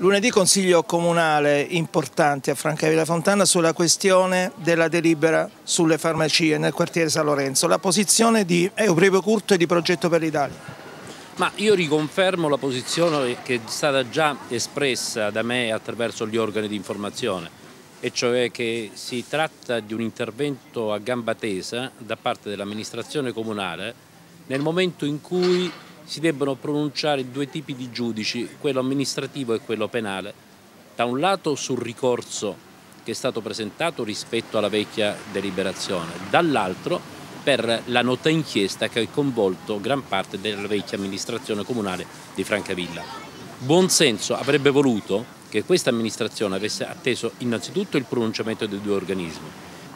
Lunedì consiglio comunale importante a Francavilla Fontana sulla questione della delibera sulle farmacie nel quartiere San Lorenzo. La posizione di Euprevio Curto e di Progetto per l'Italia. Ma io riconfermo la posizione che è stata già espressa da me attraverso gli organi di informazione, e cioè che si tratta di un intervento a gamba tesa da parte dell'amministrazione comunale nel momento in cui si debbono pronunciare due tipi di giudici, quello amministrativo e quello penale. Da un lato sul ricorso che è stato presentato rispetto alla vecchia deliberazione, dall'altro per la nota inchiesta che ha coinvolto gran parte della vecchia amministrazione comunale di Francavilla. Buon senso avrebbe voluto che questa amministrazione avesse atteso innanzitutto il pronunciamento dei due organismi,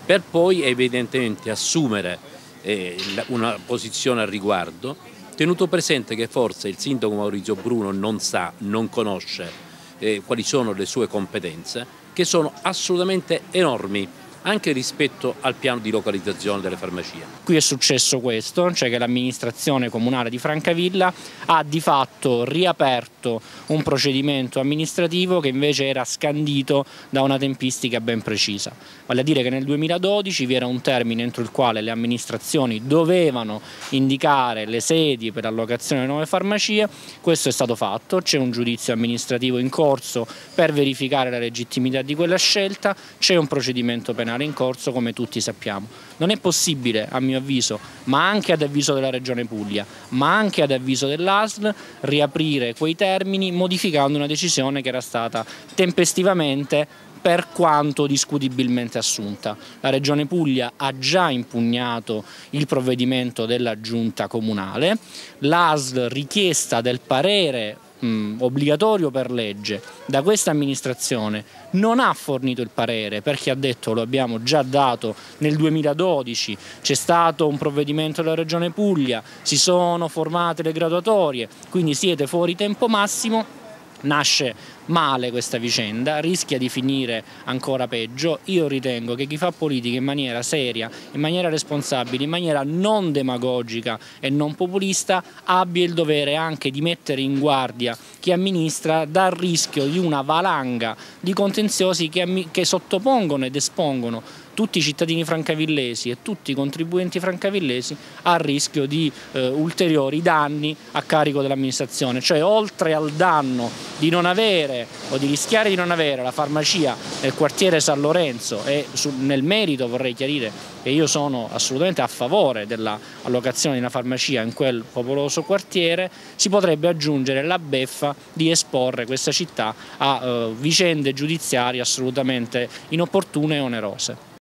per poi evidentemente assumere eh, una posizione al riguardo tenuto presente che forse il sindaco Maurizio Bruno non sa, non conosce eh, quali sono le sue competenze, che sono assolutamente enormi anche rispetto al piano di localizzazione delle farmacie. Qui è successo questo, cioè che l'amministrazione comunale di Francavilla ha di fatto riaperto un procedimento amministrativo che invece era scandito da una tempistica ben precisa. Vale a dire che nel 2012 vi era un termine entro il quale le amministrazioni dovevano indicare le sedi per l'allocazione delle nuove farmacie, questo è stato fatto, c'è un giudizio amministrativo in corso per verificare la legittimità di quella scelta, c'è un procedimento penale penale in corso come tutti sappiamo. Non è possibile a mio avviso, ma anche ad avviso della Regione Puglia, ma anche ad avviso dell'ASL, riaprire quei termini modificando una decisione che era stata tempestivamente per quanto discutibilmente assunta. La Regione Puglia ha già impugnato il provvedimento della giunta comunale, l'ASL richiesta del parere mh, obbligatorio per legge da questa amministrazione non ha fornito il parere perché ha detto lo abbiamo già dato nel 2012, c'è stato un provvedimento della Regione Puglia, si sono formate le graduatorie, quindi siete fuori tempo massimo nasce male questa vicenda, rischia di finire ancora peggio. Io ritengo che chi fa politica in maniera seria, in maniera responsabile, in maniera non demagogica e non populista abbia il dovere anche di mettere in guardia chi amministra dal rischio di una valanga di contenziosi che, che sottopongono ed espongono tutti i cittadini francavillesi e tutti i contribuenti francavillesi a rischio di eh, ulteriori danni a carico dell'amministrazione, cioè oltre al danno di non avere o di rischiare di non avere la farmacia nel quartiere San Lorenzo e su, nel merito vorrei chiarire che io sono assolutamente a favore dell'allocazione di una farmacia in quel popoloso quartiere, si potrebbe aggiungere la beffa di esporre questa città a eh, vicende giudiziarie assolutamente inopportune e onerose.